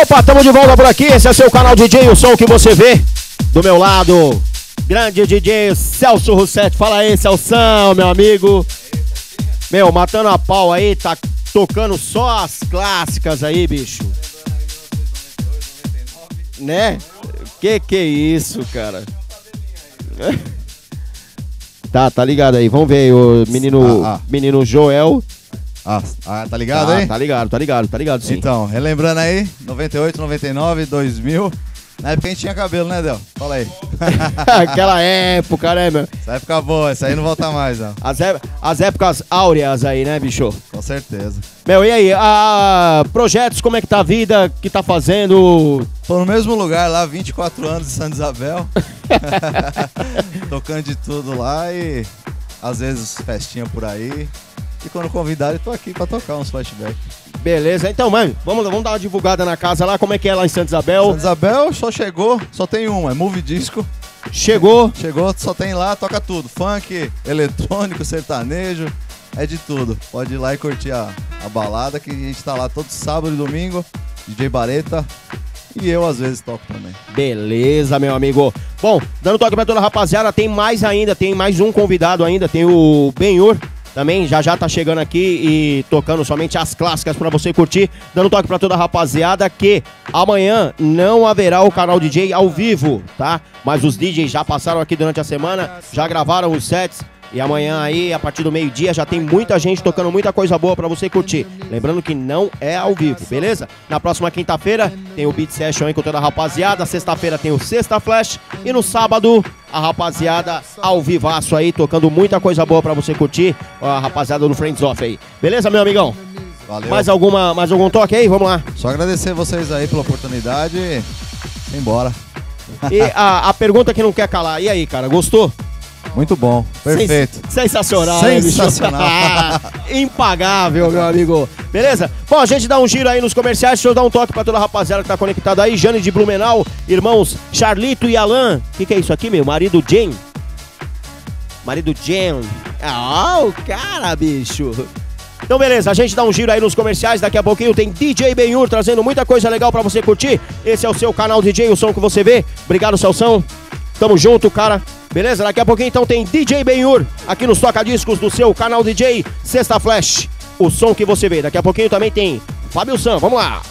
Opa, tamo de volta por aqui. Esse é seu canal DJ, o som que você vê. Do meu lado, grande DJ Celso Russetti. Fala aí, Celção, meu amigo. Meu, matando a pau aí, tá tocando só as clássicas aí, bicho. Né? Que que é isso, cara? Tá, tá ligado aí. Vamos ver aí, o menino, Ah, ah. menino Joel. Ah, ah, tá ligado tá, aí? tá ligado, tá ligado, tá ligado sim. Então, relembrando aí, 98, 99, 2000. Na época a gente tinha cabelo, né, Del? Fala aí. Aquela época, né, meu? Essa época boa, essa aí não volta mais, não. As, as épocas áureas aí, né, bicho? Com certeza. Meu, e aí? Ah, projetos, como é que tá a vida? que tá fazendo? Tô no mesmo lugar lá, 24 anos em Santa Isabel. Tocando de tudo lá e às vezes festinha por aí. E quando convidado, eu tô aqui pra tocar uns flashbacks. Beleza, então, mano, vamos, vamos dar uma divulgada na casa lá, como é que é lá em Santa Isabel? Santa Isabel só chegou, só tem uma, é Move Disco. Chegou, Chegou, só tem lá, toca tudo. Funk, eletrônico, sertanejo, é de tudo. Pode ir lá e curtir a, a balada, que a gente tá lá todo sábado e domingo. DJ Bareta. E eu às vezes toco também. Beleza, meu amigo. Bom, dando toque pra toda a rapaziada, tem mais ainda, tem mais um convidado ainda, tem o Benhur. Também já já tá chegando aqui e tocando somente as clássicas pra você curtir. Dando toque pra toda a rapaziada que amanhã não haverá o canal DJ ao vivo, tá? Mas os DJs já passaram aqui durante a semana, já gravaram os sets. E amanhã aí, a partir do meio-dia, já tem muita gente tocando muita coisa boa pra você curtir. Lembrando que não é ao vivo, beleza? Na próxima quinta-feira tem o Beat Session aí com toda a rapaziada. Sexta-feira tem o Sexta Flash. E no sábado, a rapaziada ao vivaço aí, tocando muita coisa boa pra você curtir. A rapaziada do Friends Off aí. Beleza, meu amigão? Valeu. Mais, alguma, mais algum toque aí? Vamos lá. Só agradecer vocês aí pela oportunidade embora. E a, a pergunta que não quer calar. E aí, cara, gostou? Muito bom, perfeito. Sens- sensacional, né? Sensacional. Impagável, meu amigo. Beleza? Bom, a gente dá um giro aí nos comerciais. Deixa eu dar um toque pra toda a rapaziada que tá conectada aí. Jane de Blumenau, irmãos Charlito e Alan. O que, que é isso aqui, meu? Marido Jen. Marido Jen. Ah, o cara, bicho. Então, beleza, a gente dá um giro aí nos comerciais. Daqui a pouquinho tem DJ Benhur trazendo muita coisa legal pra você curtir. Esse é o seu canal DJ, o som que você vê. Obrigado, Celção. Tamo junto, cara. Beleza? Daqui a pouquinho então tem DJ Benhur aqui nos toca-discos do seu canal DJ Sexta Flash. O som que você vê. Daqui a pouquinho também tem Fábio Sam. Vamos lá.